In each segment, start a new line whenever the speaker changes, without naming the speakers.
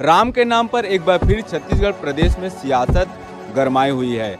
राम के नाम पर एक बार फिर छत्तीसगढ़ प्रदेश में सियासत गरमाई हुई है।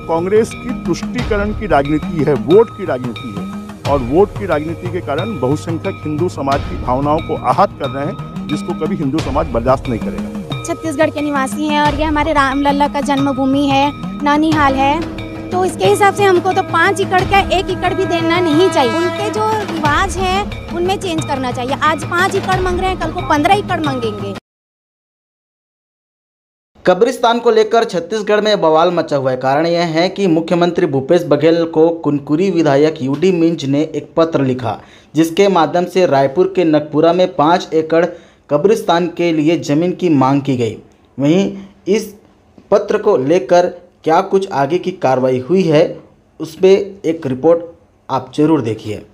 कांग्रेस की तुष्टिकरण की राजनीति है, वोट की राजनीति है, और वोट की राजनीति के कारण बहुसंख्यक हिंदू समाज की भावनाओं को आहत कर रहे हैं, जिसको कभी हिंदू समाज बर्दाश्त नहीं करेगा।
छत्तीसगढ़ के निवासी हैं और ये हमारे रामलला का जन्मभूमि है नानीहाल है। तो इसके हिसाब से हमको तो पाँच एकड़ का एक एकड़ भी देना नहीं चाहिए। उनके जो रिवाज है, उनमें चेंज करना चाहिए। आज पाँच एकड़ मांग रहे हैं, कल को पंद्रह एकड़ मांगेंगे।
कब्रिस्तान को लेकर छत्तीसगढ़ में बवाल मचा हुआ है। कारण यह है कि मुख्यमंत्री भूपेश बघेल को कुनकुरी विधायक यूडी मिंज ने एक पत्र लिखा, जिसके माध्यम से रायपुर के नकपुरा में पाँच एकड़ कब्रिस्तान के लिए ज़मीन की मांग की गई। वहीं इस पत्र को लेकर क्या कुछ आगे की कार्रवाई हुई है, उस पर एक रिपोर्ट आप ज़रूर देखिए।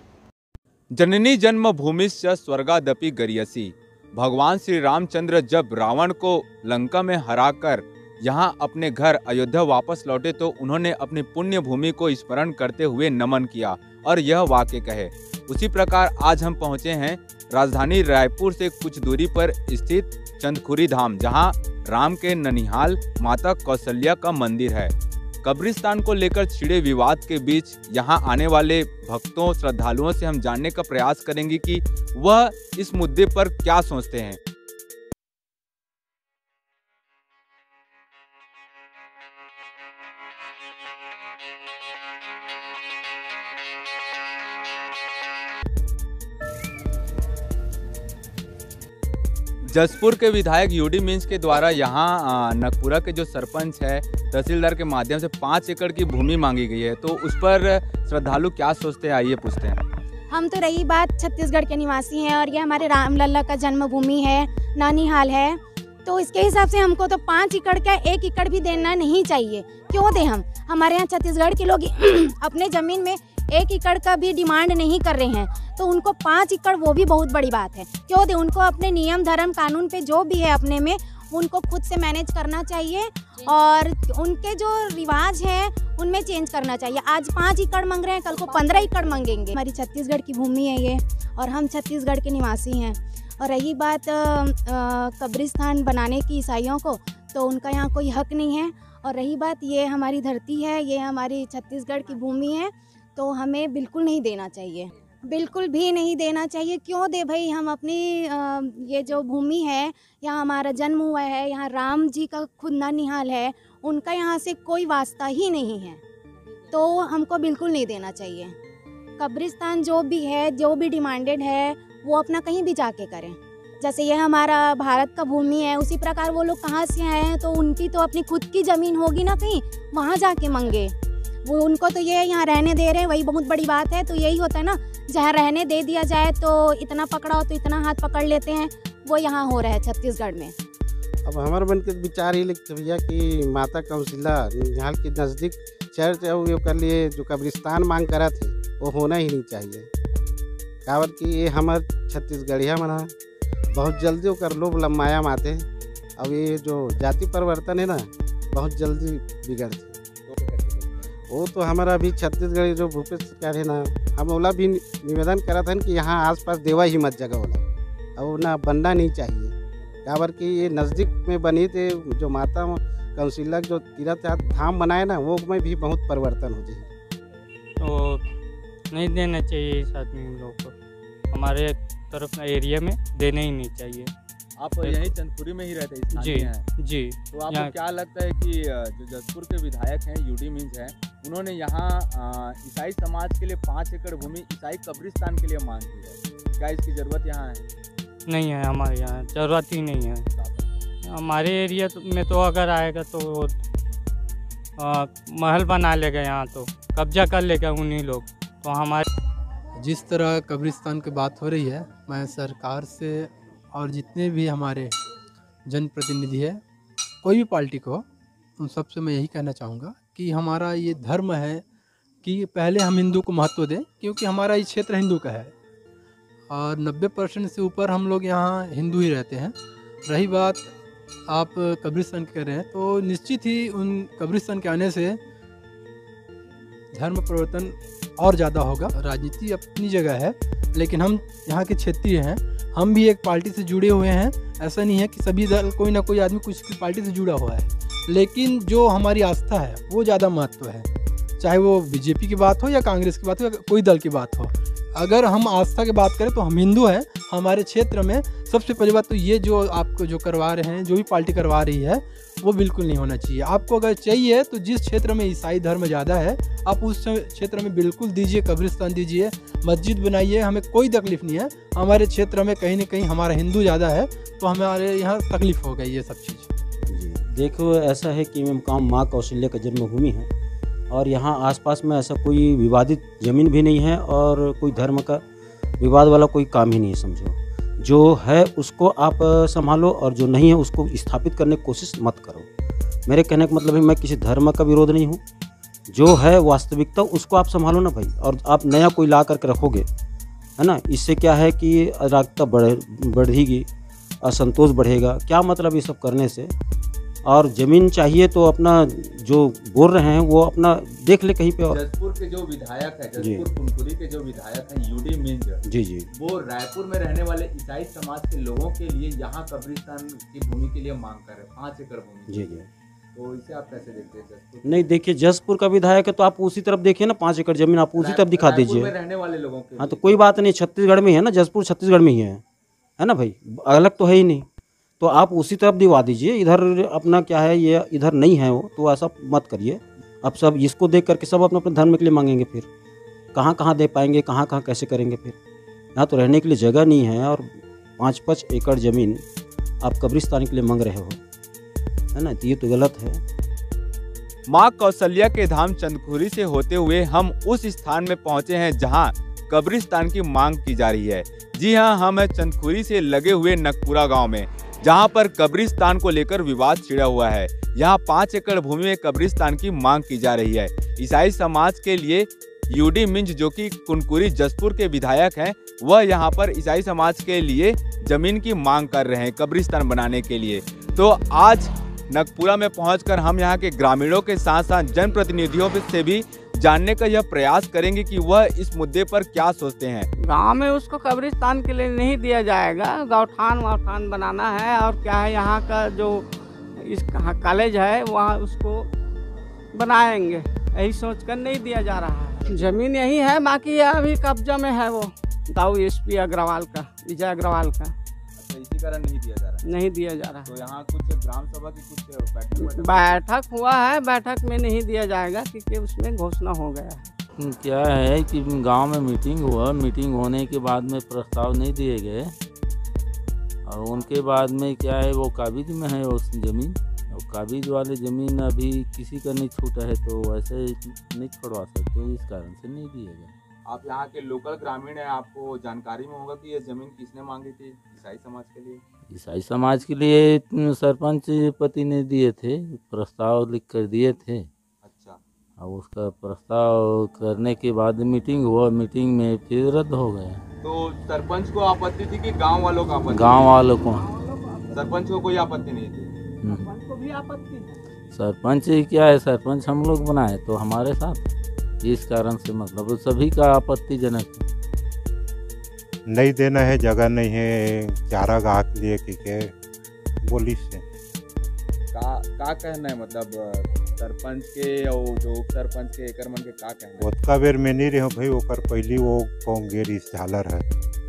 जननी जन्मभूमिश्च स्वर्गादपि गरियसी। भगवान श्री रामचंद्र जब रावण को लंका में हराकर यहाँ अपने घर अयोध्या वापस लौटे तो उन्होंने अपनी पुण्य भूमि को स्मरण करते हुए नमन किया और यह वाक्य कहे, उसी प्रकार आज हम पहुँचे हैं राजधानी रायपुर से कुछ दूरी पर स्थित चंदखुरी धाम, जहाँ राम के ननिहाल माता कौशल्या का मंदिर है। कब्रिस्तान को लेकर छिड़े विवाद के बीच यहाँ आने वाले भक्तों, श्रद्धालुओं से हम जानने का प्रयास करेंगे कि वह इस मुद्दे पर क्या सोचते हैं। जसपुर के विधायक यूडी मीन्स के द्वारा यहाँ नकपुरा के जो सरपंच है, तहसीलदार के माध्यम से पाँच एकड़ की भूमि मांगी गई है। तो उस पर श्रद्धालु क्या सोचते हैं? आइए पूछते हैं।
हम तो रही बात छत्तीसगढ़ के निवासी हैं और ये हमारे रामलला का जन्मभूमि है, नानीहाल है। तो इसके हिसाब से हमको तो पाँच एकड़ का एक एकड़ भी देना नहीं चाहिए। क्यों दे हम? हमारे यहाँ छत्तीसगढ़ के लोग अपने ज़मीन में एक एकड़ का भी डिमांड नहीं कर रहे हैं तो उनको पाँच एकड़ वो भी बहुत बड़ी बात है। क्यों दे? उनको अपने नियम, धर्म, कानून पे जो भी है अपने में, उनको खुद से मैनेज करना चाहिए और उनके जो रिवाज है, उनमें चेंज करना चाहिए। आज पाँच एकड़ मांग रहे हैं, कल को पंद्रह एकड़ मांगेंगे। हमारी छत्तीसगढ़ की भूमि है ये और हम छत्तीसगढ़ के निवासी हैं। और रही बात कब्रिस्तान बनाने की ईसाइयों को तो उनका यहाँ कोई हक नहीं है। और रही बात, ये हमारी धरती है, ये हमारी छत्तीसगढ़ की भूमि है। तो हमें बिल्कुल नहीं देना चाहिए। बिल्कुल भी नहीं देना चाहिए। क्यों दे भाई? हम अपनी ये जो भूमि है, यहाँ हमारा जन्म हुआ है, यहाँ राम जी का खुद ना निहाल है, उनका यहाँ से कोई वास्ता ही नहीं है। तो हमको बिल्कुल नहीं देना चाहिए। कब्रिस्तान जो भी है, जो भी डिमांडेड है, वो अपना कहीं भी जाके करें। जैसे ये हमारा भारत का भूमि है, उसी प्रकार वो लोग कहाँ से आए हैं तो उनकी तो अपनी खुद की ज़मीन होगी ना कहीं? वहाँ जाके मंगे। वो उनको तो ये यहाँ रहने दे रहे हैं, वही बहुत बड़ी बात है तो यही होता है ना, जहाँ रहने दे दिया जाए तो इतना पकड़ा हो तो इतना हाथ पकड़ लेते हैं, वो यहाँ हो रहा है छत्तीसगढ़ में।
अब हमारे मन के विचार ही लिखते भैया कि माता कौशिला निहाल के नज़दीक चर्च है वो कर लिए, जो कब्रिस्तान मांग करा थे, वो होना ही नहीं चाहिए। काबर कि ये हमारे छत्तीसगढ़िया मना बहुत जल्दी वो कर लोभ लम्बाया माते अब ये जो जाति परिवर्तन है ना, बहुत जल्दी बिगड़ती वो तो हमारा अभी छत्तीसगढ़ जो भूपेश क्या है ना हम ओला भी निवेदन करा था कि यहाँ आसपास देवा ही मत जगह वाला। अब ना बनना नहीं चाहिए। काबर कि ये नज़दीक में बनी थे जो माता कौशिला जो तीर्थ धाम बनाए ना वो में भी बहुत परिवर्तन हो जाए
तो नहीं देना चाहिए इस आदमी हम लोग को। हमारे तरफ़ एरिया में देने ही नहीं चाहिए।
आप यहीं चंदपुरी में ही रहते हैं
जी
हैं?
जी।
तो आपको क्या लगता है कि जो जसपुर के विधायक हैं यूडी मिंज हैं उन्होंने यहाँ ईसाई समाज के लिए पाँच एकड़ भूमि ईसाई कब्रिस्तान के लिए मांग की है। क्या इसकी ज़रूरत यहाँ है?
नहीं है हमारे यहाँ ज़रूरत ही नहीं है। हमारे एरिया में तो अगर आएगा तो आ, महल बना लेगा यहाँ तो कब्जा कर लेगा उन्हीं लोग तो हमारे
जिस तरह कब्रिस्तान की बात हो रही है मैं सरकार से और जितने भी हमारे जनप्रतिनिधि है कोई भी पार्टी को उन सबसे मैं यही कहना चाहूँगा कि हमारा ये धर्म है कि पहले हम हिंदू को महत्व दें, क्योंकि हमारा ये क्षेत्र हिंदू का है। और 90 परसेंट से ऊपर हम लोग यहाँ हिंदू ही रहते हैं। रही बात आप कब्रिस्तान की कर रहे हैं तो निश्चित ही उन कब्रिस्तान के आने से धर्म परिवर्तन और ज़्यादा होगा। राजनीति अपनी जगह है, लेकिन हम यहाँ के क्षेत्रीय हैं। हम भी एक पार्टी से जुड़े हुए हैं। ऐसा नहीं है कि सभी दल कोई ना कोई आदमी कुछ पार्टी से जुड़ा हुआ है। लेकिन जो हमारी आस्था है, वो ज़्यादा महत्व है। चाहे वो बीजेपी की बात हो या कांग्रेस की बात हो या कोई दल की बात हो। अगर हम आस्था की बात करें तो हम हिंदू हैं, हमारे क्षेत्र में सबसे पहली बात तो ये जो आपको जो करवा रहे हैं, जो भी पार्टी करवा रही है, वो बिल्कुल नहीं होना चाहिए। आपको अगर चाहिए तो जिस क्षेत्र में ईसाई धर्म ज़्यादा है, आप उस क्षेत्र में बिल्कुल दीजिए, कब्रिस्तान दीजिए, मस्जिद बनाइए, हमें कोई तकलीफ़ नहीं है। हमारे क्षेत्र में कहीं ना कहीं हमारा हिंदू ज़्यादा है तो हमारे यहाँ तकलीफ़ हो गई ये सब चीज़।
देखो, ऐसा है कि मुकाम माँ कौशल्या का जन्मभूमि है और यहाँ आसपास में ऐसा कोई विवादित ज़मीन भी नहीं है और कोई धर्म का विवाद वाला कोई काम ही नहीं है, समझो। जो है उसको आप संभालो और जो नहीं है उसको स्थापित करने की कोशिश मत करो। मेरे कहने का मतलब है मैं किसी धर्म का विरोध नहीं हूँ। जो है वास्तविकता उसको आप संभालो ना भाई और आप नया कोई ला करके रखोगे, है ना? इससे क्या है कि अराजकता बढ़, बढ़ेगी, असंतोष बढ़ेगा। क्या मतलब ये सब करने से? और ज़मीन चाहिए तो अपना जो बोल रहे हैं वो अपना देख ले कहीं पे और।
जसपुर के जो विधायक है। जसपुर कुनकुरी के जो विधायक हैं यूडी मिंज
जी जी।
वो रायपुर में रहने वाले ईसाई समाज के लोगों के लिए यहाँ कब्रिस्तान की भूमि के लिए मांग कर रहे हैं पाँच एकड़ भूमि
जी जी।
तो इसे आप कैसे देखते हैं
नहीं देखिए जसपुर का विधायक है तो आप उसी तरफ़ देखिए ना पाँच एकड़ ज़मीन आप उसी तरफ़ दिखा दीजिए।
रहने वाले लोगों के
हाँ तो कोई बात नहीं छत्तीसगढ़ में ही है ना जसपुर छत्तीसगढ़ में ही है। है ना भाई? अलग तो है ही नहीं। तो आप उसी तरफ़ दिवा दीजिए, इधर अपना क्या है, ये इधर नहीं है वो तो ऐसा मत करिए। अब सब इसको देख करके सब अपने अपने धर्म के लिए मांगेंगे फिर। कहाँ कहाँ दे पाएँगे, कहाँ कहाँ कैसे करेंगे फिर? यहाँ तो रहने के लिए जगह नहीं है और पाँच पाँच एकड़ ज़मीन आप कब्रिस्तान के लिए मांग रहे हो। है ना? तो ये तो गलत है।
माँ कौशल्या के धाम चंदखुरी से होते हुए हम उस स्थान में पहुँचे हैं जहाँ कब्रिस्तान की मांग की जा रही है। जी हाँ, हम हैं चंदखुरी से लगे हुए नकपुरा गाँव में, जहाँ पर कब्रिस्तान को लेकर विवाद छिड़ा हुआ है। यहाँ पाँच एकड़ भूमि में कब्रिस्तान की मांग की जा रही है। ईसाई समाज के लिए यूडी मिंज, जो कि कुनकुरी, जसपुर के विधायक हैं, वह यहाँ पर ईसाई समाज के लिए ज़मीन की मांग कर रहे हैं कब्रिस्तान बनाने के लिए। तो आज नगपुरा में पहुंचकर हम यहाँ के ग्रामीणों के साथ साथ जनप्रतिनिधियों से भी जानने का यह प्रयास करेंगे कि वह इस मुद्दे पर क्या सोचते हैं।
गाँव में उसको कब्रिस्तान के लिए नहीं दिया जाएगा। गौठान वाठान बनाना है और क्या है, यहाँ का जो इस कॉलेज है, वहाँ उसको बनाएँगे। यही सोच कर नहीं दिया जा रहा है। ज़मीन यही है, बाकी अभी कब्जा में है वो। दाऊ एस अग्रवाल का, विजय अग्रवाल का।
इसी कारण नहीं दिया जा रहा है।
नहीं दिया जा रहा।
तो यहाँ कुछ ग्राम सभा की कुछ बैठक
बैठक हुआ है बैठक में नहीं दिया जाएगा क्योंकि उसमें घोषणा हो गया है।
क्या है कि गाँव में मीटिंग हुआ मीटिंग होने के बाद में प्रस्ताव नहीं दिए गए। और उनके बाद में क्या है वो काबिज में है उस ज़मीन। और काबिज वाले ज़मीन अभी किसी का नहीं छूटा है तो वैसे नहीं छोड़वा सकते इस कारण से नहीं दिए गए।
आप यहाँ के लोकल ग्रामीण हैं आपको जानकारी में होगा कि यह ज़मीन किसने मांगी थी ईसाई समाज के लिए?
ईसाई समाज के लिए सरपंच पति ने दिए थे प्रस्ताव लिख कर दिए थे।
अच्छा।
और उसका प्रस्ताव करने के बाद मीटिंग हुआ मीटिंग में फिर रद्द हो गया।
तो सरपंच को आपत्ति थी कि गाँव वालों को आपत्ति?
गाँव वालों को।
सरपंच को कोई आपत्ति नहीं थी?
हम्म।
को भी आपत्ति
सरपंच क्या है? सरपंच हम लोग बनाए तो हमारे साथ। इस कारण से मतलब सभी का आपत्तिजनक है।
नहीं देना है जगह नहीं है चारा गाह के लिए कि के बोली से।
का का कहना है मतलब सरपंच के और जो उप सरपंच के एकर मन के का कहना है?
ओतका बेर में नहीं रहो भाई ओकर पहली वो कौन गेरी झालर है।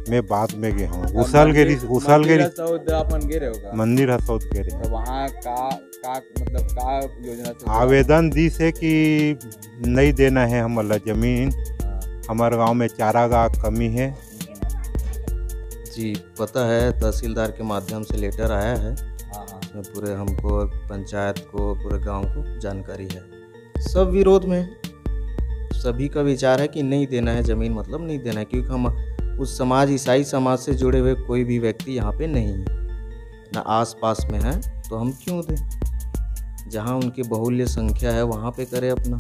मैं बाद में गे हूँ। उसल गेरी उसल गेरी
सौद अपन गे रहे होगा?
मंदिर हसौद गेरी
तो वहाँ का का मतलब का योजना से
आवेदन दी से कि नहीं देना है हमारा ज़मीन।
हाँ,
हमारे गाँव में चारा गाह कमी है।
जी पता है तहसीलदार के माध्यम से लेटर आया है।
हाँ हाँ।
उसमें पूरे हमको पंचायत को पूरे गाँव को जानकारी है। सब विरोध में हैं। सभी का विचार है कि नहीं देना है ज़मीन मतलब नहीं देना है क्योंकि हम उस समाज ईसाई समाज से जुड़े हुए कोई भी व्यक्ति यहाँ पे नहीं है। ना आस पास में है तो हम क्यों दें? जहाँ उनकी बहुल्य संख्या है, वहाँ पे करे अपना।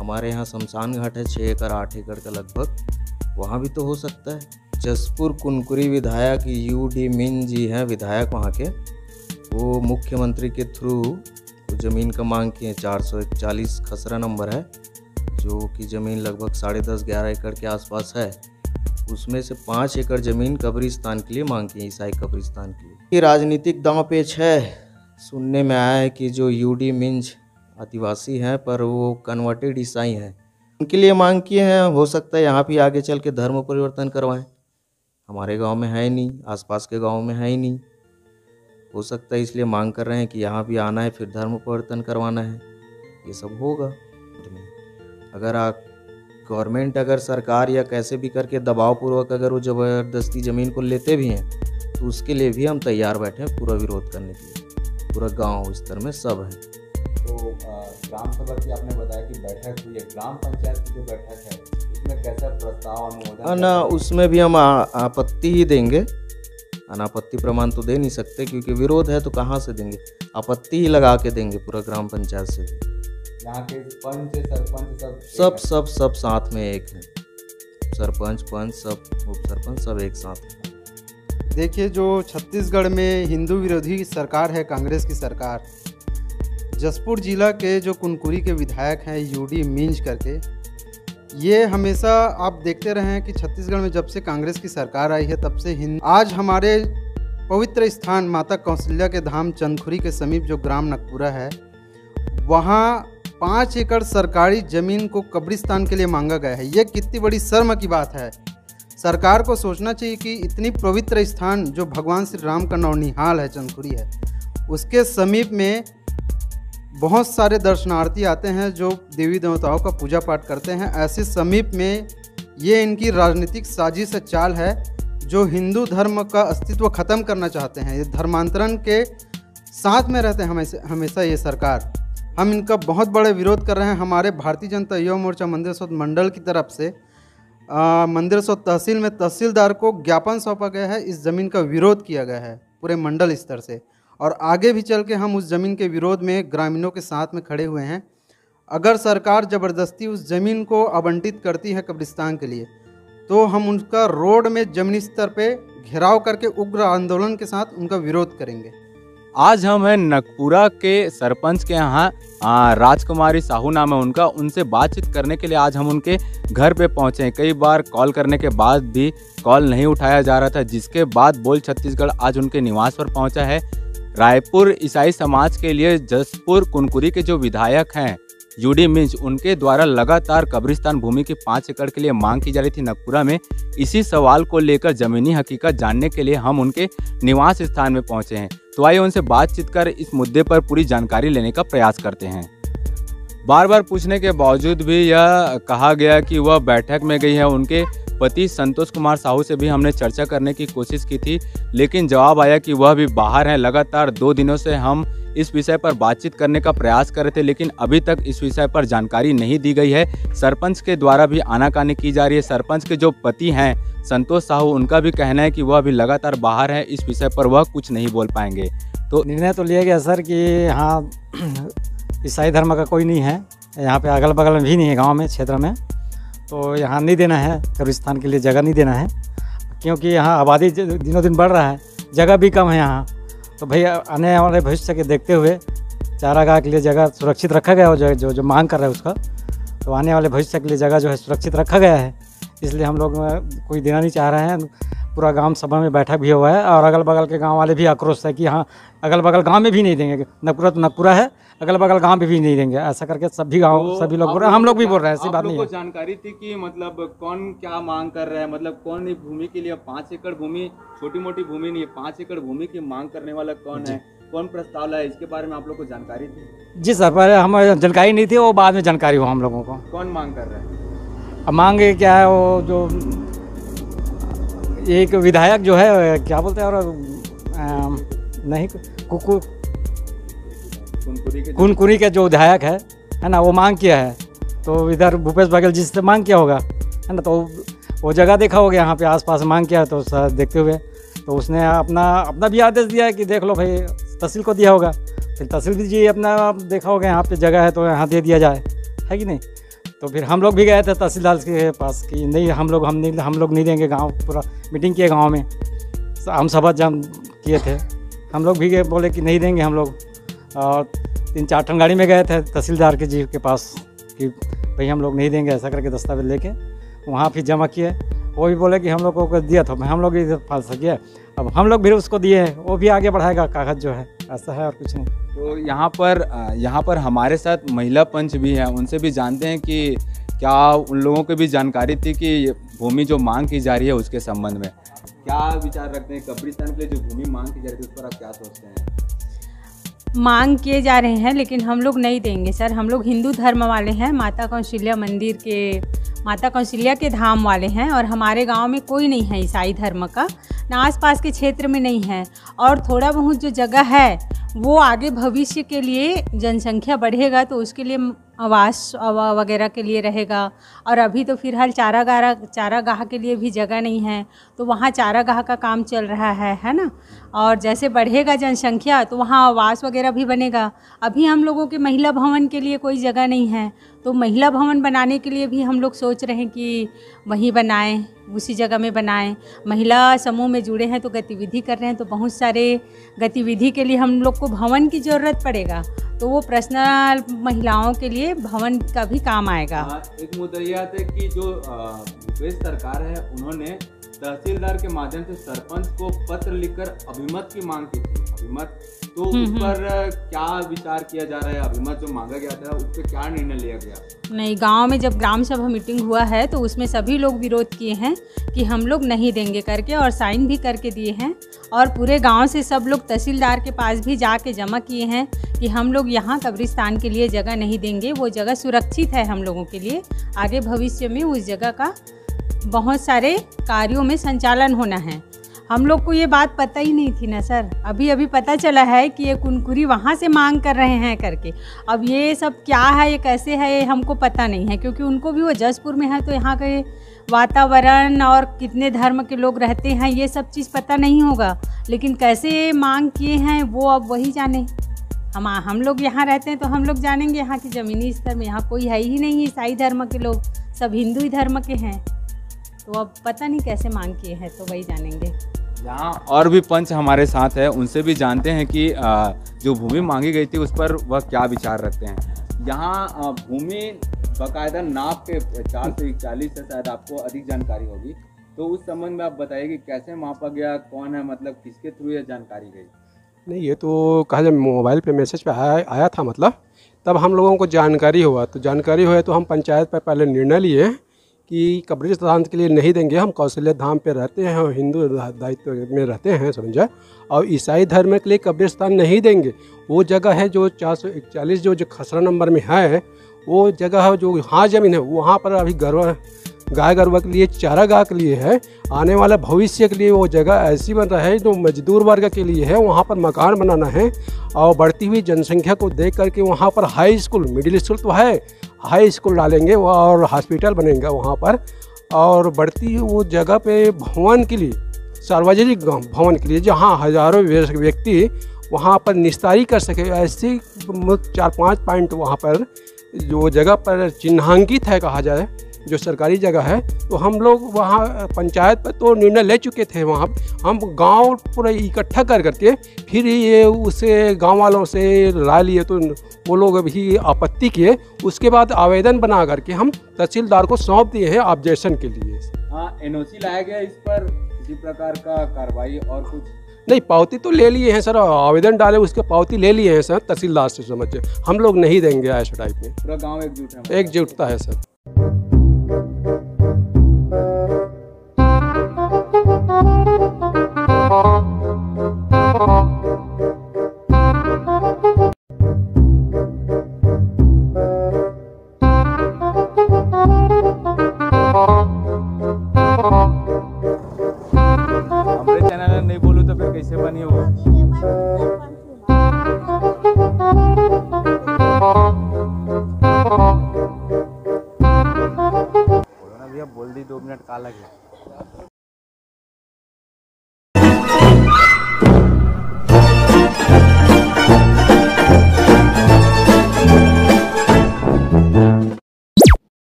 हमारे यहाँ शमशान घाट है छः एकड़, आठ एकड़ का लगभग। वहाँ भी तो हो सकता है। जसपुर कुनकुरी विधायक यू डी मिन जी हैं, विधायक वहाँ के। वो मुख्यमंत्री के थ्रू ज़मीन का मांग किए चार सौ इकचालीस खसरा नंबर है, जो कि ज़मीन लगभग साढ़े दस, ग्यारह एकड़ के आसपास है। उसमें से पाँच एकड़ ज़मीन कब्रिस्तान के लिए मांग की ईसाई कब्रिस्तान के लिए। राजनीतिक दांव पेच है। सुनने में आया है कि जो यूडी मिंज आदिवासी हैं, पर वो कन्वर्टेड ईसाई हैं। उनके लिए मांग किए हैं, हो सकता है यहाँ भी आगे चल के धर्म परिवर्तन करवाएँ। हमारे गाँव में है ही नहीं, आसपास के गाँव में है ही नहीं। हो सकता है इसलिए मांग कर रहे हैं कि यहाँ भी आना है, फिर धर्म परिवर्तन करवाना है। ये सब होगा अगर आप गवर्नमेंट, अगर सरकार या कैसे भी करके दबाव पूर्वक अगर वो ज़बरदस्ती ज़मीन को लेते भी हैं तो उसके लिए भी हम तैयार बैठे हैं पूरा विरोध करने के लिए। पूरा गाँव स्तर में सब है।
तो ग्राम सभा की आपने बताया कि बैठक हुई है। ग्राम पंचायत की जो बैठक है उसमें कैसा प्रस्ताव अनुमोदन
ना उसमें भी हम आपत्ति ही देंगे। अनापत्ति प्रमाण तो दे नहीं सकते क्योंकि विरोध है तो कहाँ से देंगे? आपत्ति ही लगा के देंगे पूरा ग्राम पंचायत से भी।
यहाँ के पंच सरपंच सब
सब सब सब साथ में एक है। सरपंच पंच सब उप सरपंच सब एक साथ हैं।
देखिए, जो छत्तीसगढ़ में हिंदू विरोधी सरकार है, कांग्रेस की सरकार, जसपुर जिला के जो कुनकुरी के विधायक हैं, यूडी मिंज करके, ये हमेशा आप देखते रहे हैं कि छत्तीसगढ़ में जब से कांग्रेस की सरकार आई है, तब से हिंद आज हमारे पवित्र स्थान माता कौशल्या के धाम चंदखुरी के समीप जो ग्राम नकपुरा है, वहाँ पाँच एकड़ सरकारी ज़मीन को कब्रिस्तान के लिए मांगा गया है। ये कितनी बड़ी शर्म की बात है। सरकार को सोचना चाहिए कि इतनी पवित्र स्थान जो भगवान श्री राम का नवनिहाल है चंदखुरी है, उसके समीप में बहुत सारे दर्शनार्थी आते हैं जो देवी देवताओं का पूजा पाठ करते हैं। ऐसे समीप में ये इनकी राजनीतिक साजिश चाल है जो हिंदू धर्म का अस्तित्व ख़त्म करना चाहते हैं। ये धर्मांतरण के साथ में रहते हैं हमेशा हमेशा ये सरकार। हम इनका बहुत बड़े विरोध कर रहे हैं। हमारे भारतीय जनता युवा मोर्चा मंदिर मंडल की तरफ़ से मंदिर सौद तहसील में तहसीलदार को ज्ञापन सौंपा गया है। इस ज़मीन का विरोध किया गया है पूरे मंडल स्तर से। और आगे भी चल के हम उस ज़मीन के विरोध में ग्रामीणों के साथ में खड़े हुए हैं। अगर सरकार ज़बरदस्ती उस ज़मीन को आवंटित करती है कब्रिस्तान के लिए तो हम उनका रोड में जमीनी स्तर पे घेराव करके उग्र आंदोलन के साथ उनका विरोध करेंगे।
आज हम हैं नकपुरा के सरपंच के यहाँ। राजकुमारी साहू नाम है उनका। उनसे बातचीत करने के लिए आज हम उनके घर पे पहुँचे हैं। कई बार कॉल करने के बाद भी कॉल नहीं उठाया जा रहा था, जिसके बाद बोल छत्तीसगढ़ आज उनके निवास पर पहुँचा है। रायपुर ईसाई समाज के लिए जसपुर कुनकुरी के जो विधायक हैं यूडी मिंच उनके द्वारा लगातार कब्रिस्तान भूमि की पाँच एकड़ के लिए मांग की जा रही थी नकपुरा में। इसी सवाल को लेकर ज़मीनी हकीकत जानने के लिए हम उनके निवास स्थान में पहुँचे हैं। तो आइए उनसे बातचीत कर इस मुद्दे पर पूरी जानकारी लेने का प्रयास करते हैं। बार बार पूछने के बावजूद भी यह कहा गया कि वह बैठक में गई है। उनके पति संतोष कुमार साहू से भी हमने चर्चा करने की कोशिश की थी, लेकिन जवाब आया कि वह भी बाहर हैं। लगातार दो दिनों से हम इस विषय पर बातचीत करने का प्रयास कर रहे थे, लेकिन अभी तक इस विषय पर जानकारी नहीं दी गई है। सरपंच के द्वारा भी आनाकानी की जा रही है। सरपंच के जो पति हैं, संतोष साहू, उनका भी कहना है कि वह अभी लगातार बाहर है, इस विषय पर वह कुछ नहीं बोल पाएँगे।
तो निर्णय तो लिया गया सर कि यहाँ ईसाई धर्म का कोई नहीं है। यहाँ पे अगल बगल में भी नहीं है गाँव में, क्षेत्र में। तो यहाँ नहीं देना है, कब्रिस्तान के लिए जगह नहीं देना है। क्योंकि यहाँ आबादी दिनों दिन बढ़ रहा है, जगह भी कम है यहाँ। तो भैया आने वाले भविष्य के देखते हुए चारा चारागाह के लिए जगह सुरक्षित रखा गया हो जो जो, जो मांग कर रहा है उसका। तो आने वाले भविष्य के लिए जगह जो है सुरक्षित रखा गया है इसलिए हम लोग कोई देना नहीं चाह रहे हैं। पूरा गाँव सभा में बैठा भी हुआ है और अगल बगल के गाँव वाले भी आक्रोश है कि हाँ अगल बगल गाँव में भी नहीं देंगे। नकपुरा तो नकपुरा है अगल बगल गाँव में भी नहीं देंगे। ऐसा करके सभी गाँव सभी लोग बोल रहे हैं। हम लोग भी बोल रहे हैं ऐसी बात नहीं है।
जानकारी थी कि मतलब कौन क्या मांग कर रहा है? मतलब कौन भूमि के लिए पाँच एकड़ भूमि छोटी मोटी भूमि नहीं है पाँच एकड़ भूमि की मांग करने वाला कौन है? कौन प्रस्ताव लाया इसके बारे में आप लोग को जानकारी थी?
जी सर पहले हमें जानकारी नहीं थी वो बाद में जानकारी हुआ हम लोगों को।
कौन मांग कर रहा है?
मांग क्या है वो जो एक विधायक जो है क्या बोलते हैं और नहीं कुकु कुनकुरी के जो विधायक है है ना वो मांग किया है। तो इधर भूपेश बघेल जी से मांग किया होगा है ना तो वो जगह देखा होगा यहाँ पे आसपास मांग किया है तो सर देखते हुए। तो उसने अपना अपना भी आदेश दिया है कि देख लो भाई तहसील को दिया होगा। फिर तहसील जी अपना आप देखा होगा यहाँ पे जगह है तो यहाँ दे दिया जाए। है कि नहीं? तो फिर हम लोग भी गए थे तहसीलदार के पास कि नहीं, हम लोग, हम नहीं, हम लोग नहीं देंगे गाँव, पूरा मीटिंग किए गाँव में। हम सभा जम किए थे। हम लोग भी गए, बोले कि नहीं देंगे हम लोग। और तीन चार ठन गाड़ी में गए थे तहसीलदार के जी के पास कि भाई हम लोग नहीं देंगे ऐसा करके दस्तावेज़ लेके। वहाँ फिर जमा किए। वो भी बोले कि हम लोग को दिया था हम लोग भी फाल सकिए अब हम लोग भी उसको दिए हैं वो भी आगे बढ़ाएगा कागज़ जो है ऐसा है और कुछ नहीं।
तो यहाँ पर यहाँ पर हमारे साथ महिला पंच भी हैं उनसे भी जानते हैं कि क्या उन लोगों को भी जानकारी थी कि भूमि जो मांग की जा रही है उसके संबंध में। क्या विचार रखते हैं? कब्रिस्तान के लिए जो भूमि मांग की जा रही है उस पर आप क्या सोचते हैं?
मांग किए जा रहे हैं लेकिन हम लोग नहीं देंगे सर। हम लोग हिंदू धर्म वाले हैं माता कौशल्या मंदिर के माता कौशल्या के धाम वाले हैं और हमारे गाँव में कोई नहीं है ईसाई धर्म का, ना आसपास के क्षेत्र में नहीं है। और थोड़ा बहुत जो जगह है, वो आगे भविष्य के लिए जनसंख्या बढ़ेगा तो उसके लिए आवास वगैरह के लिए रहेगा। और अभी तो फ़िलहाल चारागाह चारागाह के लिए भी जगह नहीं है तो वहाँ चारा गाह का काम चल रहा है है ना? और जैसे बढ़ेगा जनसंख्या तो वहाँ आवास वगैरह भी बनेगा। अभी हम लोगों के महिला भवन के लिए कोई जगह नहीं है तो महिला भवन बनाने के लिए भी हम लोग सोच रहे हैं कि वहीं बनाएँ, उसी जगह में बनाएँ। महिला समूह में जुड़े हैं तो गतिविधि कर रहे हैं तो बहुत सारे गतिविधि के लिए हम लोग को भवन की ज़रूरत पड़ेगा। तो वो पर्सनल महिलाओं के लिए भवन का भी काम आएगा।
हाँ, एक मुद्दा यह है कि जो भूपेश सरकार है उन्होंने तहसीलदार के माध्यम से सरपंच को पत्र लिखकर अभिमत की मांग की थी। अभिमत तो उस
हम्म,
पर क्या विचार किया जा रहा है? अभिमत जो मांगा गया था उस पर क्या निर्णय लिया गया?
नहीं गाँव में जब ग्राम सभा मीटिंग हुआ है तो उसमें सभी लोग विरोध किए हैं कि हम लोग नहीं देंगे करके और साइन भी करके दिए हैं और पूरे गाँव से सब लोग तहसीलदार के पास भी जाके जमा किए हैं कि हम लोग यहाँ कब्रिस्तान के लिए जगह नहीं देंगे वो जगह सुरक्षित है हम लोगों के लिए आगे भविष्य में उस जगह का बहुत सारे कार्यों में संचालन होना है। हम लोग को ये बात पता ही नहीं थी ना, सर। अभी अभी पता चला है कि ये कुनकुरी वहाँ से मांग कर रहे हैं करके। अब ये सब क्या है, ये कैसे है, ये हमको पता नहीं है, क्योंकि उनको भी वो जसपुर में है तो यहाँ के वातावरण और कितने धर्म के लोग रहते हैं, ये सब चीज़ पता नहीं होगा। लेकिन कैसे मांग किए हैं, वो अब वही जाने। हम हम लोग यहाँ रहते हैं तो हम लोग जानेंगे यहाँ की ज़मीनी स्तर में। यहाँ कोई है ही नहीं, ईसाई धर्म के लोग। सब हिंदू धर्म के हैं। तो अब पता नहीं कैसे मांग किए हैं तो वही जानेंगे।
यहाँ और भी पंच हमारे साथ है उनसे भी जानते हैं कि जो भूमि मांगी गई थी उस पर वह क्या विचार रखते हैं। यहाँ भूमि बाकायदा नाप के चार सौ इकतालीस है शायद आपको अधिक जानकारी होगी। तो उस संबंध में आप बताइए कि कैसे मापा गया कौन है मतलब किसके थ्रू यह जानकारी गई?
नहीं ये तो कहा जब मोबाइल पे मैसेज पे आया आया था मतलब तब हम लोगों को जानकारी हुआ। तो जानकारी हुआ तो हम पंचायत पर पहले निर्णय लिए कि कब्रिस्तान के लिए नहीं देंगे, हम कौशल्य धाम पे रहते हैं और हिंदू दायित्व में रहते हैं, समझा? और ईसाई धर्म के लिए कब्रिस्तान नहीं देंगे। वो जगह है जो चार सौ इकचालीस जो जो खसरा नंबर में है, वो जगह है जो हाँ ज़मीन है, वहाँ पर अभी गर्व, गाय गरबा के लिए चारागाह के लिए है। आने वाला भविष्य के लिए वो जगह ऐसी बन रहा है जो मजदूर वर्ग के लिए है, वहाँ पर मकान बनाना है। और बढ़ती हुई जनसंख्या को देख करके वहाँ पर हाई स्कूल, मिडिल स्कूल तो है हाई स्कूल डालेंगे और हॉस्पिटल बनेंगे वहाँ पर। और बढ़ती वो जगह पे भवन के लिए, सार्वजनिक भवन के लिए, जहाँ हज़ारों व्यक्ति वहाँ पर निस्तारी कर सके, ऐसे चार पाँच पॉइंट वहाँ पर जो जगह पर चिन्हांकित है कहा जाए जो सरकारी जगह है तो हम लोग वहाँ पंचायत पर तो निर्णय ले चुके थे वहाँ। हम गाँव पूरा इकट्ठा कर करके फिर ये उसे गाँव वालों से राय लिए तो वो लोग भी आपत्ति किए। उसके बाद आवेदन बना करके हम तहसीलदार को सौंप दिए हैं ऑब्जेक्शन के लिए।
हाँ एनओसी लाया गया इस पर किसी प्रकार का कार्रवाई और कुछ?
नहीं पावती तो ले लिए हैं सर आवेदन डाले उसके पावती ले लिए हैं सर तहसीलदार से समझिए हम लोग नहीं देंगे ऐसे टाइप में।
पूरा गाँव एकजुट है?
एकजुटता है सर।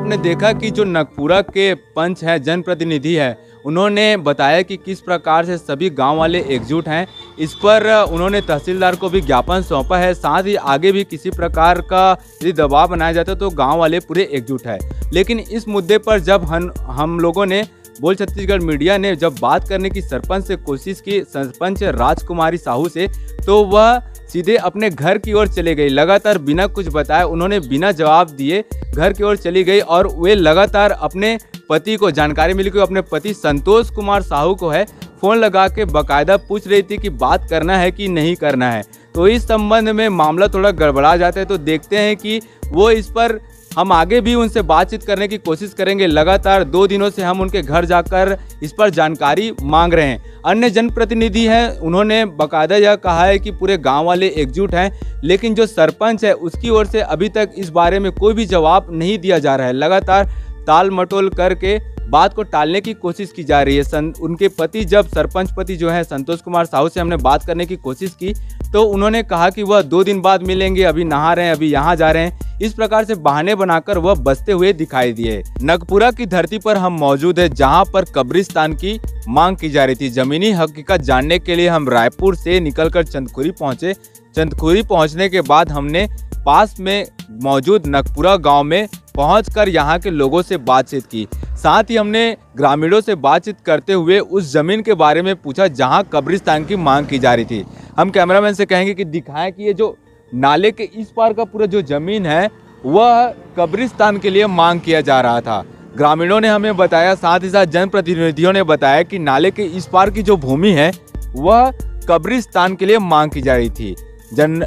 आपने देखा कि जो नगपुरा के पंच हैं, जनप्रतिनिधि है, उन्होंने बताया कि किस प्रकार से सभी गाँव वाले एकजुट हैं। इस पर उन्होंने तहसीलदार को भी ज्ञापन सौंपा है। साथ ही आगे भी किसी प्रकार का यदि दबाव बनाया जाता तो गाँव वाले पूरे एकजुट है। लेकिन इस मुद्दे पर जब हम हम लोगों ने, बोल छत्तीसगढ़ मीडिया ने जब बात करने की सरपंच से कोशिश की, सरपंच राजकुमारी साहू से तो वह सीधे अपने घर की ओर चले गई लगातार बिना कुछ बताए उन्होंने बिना जवाब दिए घर की ओर चली गई और वे लगातार अपने पति को, जानकारी मिली कि अपने पति संतोष कुमार साहू को है, फ़ोन लगा के बाकायदा पूछ रही थी कि बात करना है कि नहीं करना है। तो इस संबंध में मामला थोड़ा गड़बड़ा जाता है तो देखते हैं कि वो इस पर हम आगे भी उनसे बातचीत करने की कोशिश करेंगे। लगातार दो दिनों से हम उनके घर जाकर इस पर जानकारी मांग रहे हैं। अन्य जनप्रतिनिधि हैं उन्होंने बाकायदा यह कहा है कि पूरे गाँव वाले एकजुट हैं लेकिन जो सरपंच है उसकी ओर से अभी तक इस बारे में कोई भी जवाब नहीं दिया जा रहा है। लगातार ताल मटोल करके बात को टालने की कोशिश की जा रही है। सं, उनके पति जब सरपंच पति जो है संतोष कुमार साहू से हमने बात करने की कोशिश की तो उन्होंने कहा कि वह दो दिन बाद मिलेंगे, अभी नहा रहे हैं, अभी यहाँ जा रहे हैं। इस प्रकार से बहाने बनाकर वह बसते हुए दिखाई दिए। नगपुरा की धरती पर हम मौजूद है, जहाँ पर कब्रिस्तान की मांग की जा रही थी। जमीनी हकीकत जानने के लिए हम रायपुर से निकलकर चंदखुरी पहुँचे। चंदखुरी पहुँचने के बाद हमने पास में मौजूद नगपुरा गाँव में पहुंचकर यहाँ के लोगों से बातचीत की। साथ ही हमने ग्रामीणों से बातचीत करते हुए उस ज़मीन के बारे में पूछा, जहाँ कब्रिस्तान की मांग की जा रही थी। हम कैमरामैन से कहेंगे कि दिखाएँ कि ये जो नाले के इस पार का पूरा जो ज़मीन है, वह कब्रिस्तान के लिए मांग किया जा रहा था। ग्रामीणों ने हमें बताया, साथ ही साथ जनप्रतिनिधियों ने बताया कि नाले के इस पार की जो भूमि है, वह कब्रिस्तान के लिए मांग की जा रही थी। जन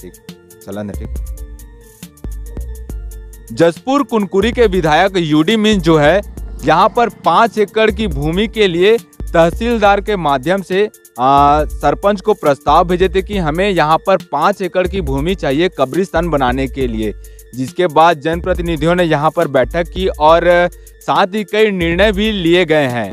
ठीक चला ठीक। जसपुर कुनकुरी के विधायक यूडी मिंज जो है, यहाँ पर पाँच एकड़ की भूमि के लिए तहसीलदार के माध्यम से सरपंच को प्रस्ताव भेजे थे कि हमें यहाँ पर पाँच एकड़ की भूमि चाहिए कब्रिस्तान बनाने के लिए, जिसके बाद जनप्रतिनिधियों ने यहाँ पर बैठक की और साथ ही कई निर्णय भी लिए गए हैं।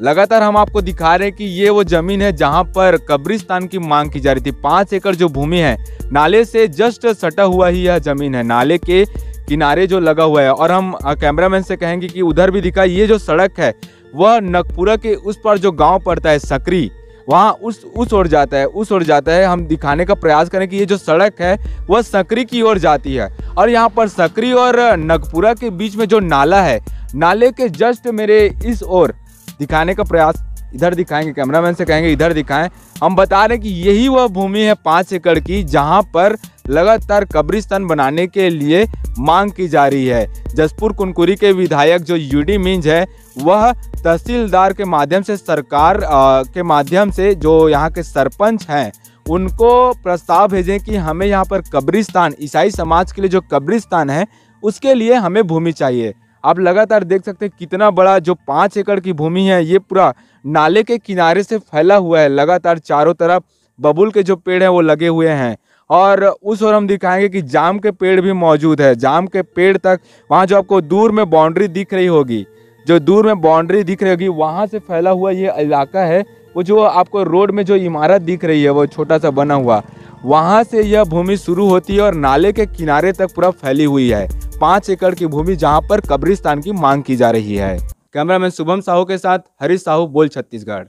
लगातार हम आपको दिखा रहे हैं कि ये वो ज़मीन है जहाँ पर कब्रिस्तान की मांग की जा रही थी। पाँच एकड़ जो भूमि है, नाले से जस्ट सटा हुआ ही यह ज़मीन है। नाले के किनारे जो लगा हुआ है और हम कैमरामैन से कहेंगे कि उधर भी दिखा, ये जो सड़क है वह नगपुरा के उस पर जो गाँव पड़ता है, सकरी, वहाँ उस उस ओर जाता है, उस ओर जाता है। हम दिखाने का प्रयास करें कि ये जो सड़क है, वह सकरी की ओर जाती है। और यहाँ पर सकरी और नगपुरा के बीच में जो नाला है, नाले के जस्ट मेरे इस ओर दिखाने का प्रयास इधर दिखाएँगे कैमरामैन से कहेंगे इधर दिखाएँ। हम बता रहे हैं कि यही वह भूमि है पाँच एकड़ की जहाँ पर लगातार कब्रिस्तान बनाने के लिए मांग की जा रही है। जसपुर कुनकुरी के विधायक जो यूडी मिंज है वह तहसीलदार के माध्यम से सरकार आ, के माध्यम से जो यहाँ के सरपंच हैं उनको प्रस्ताव भेजें कि हमें यहाँ पर कब्रिस्तान ईसाई समाज के लिए जो कब्रिस्तान है उसके लिए हमें भूमि चाहिए। आप लगातार देख सकते हैं कितना बड़ा जो पाँच एकड़ की भूमि है ये पूरा नाले के किनारे से फैला हुआ है। लगातार चारों तरफ़ बबुल के जो पेड़ हैं, वो लगे हुए हैं। और उस ओर हम दिखाएँगे कि जाम के पेड़ भी मौजूद है। जाम के पेड़ तक वहाँ जो आपको दूर में बाउंड्री दिख रही होगी, जो दूर में बाउंड्री दिख रही होगी, वहाँ से फैला हुआ ये इलाका है, वो जो आपको रोड में जो इमारत दिख रही है, वो छोटा सा बना हुआ। वहाँ से यह भूमि शुरू होती है और नाले के किनारे तक पूरा फैली हुई है। पाँच एकड़ की भूमि जहाँ पर कब्रिस्तान की मांग की जा रही है। कैमरामैन शुभम साहू के साथ हरीश साहू बोल छत्तीसगढ़।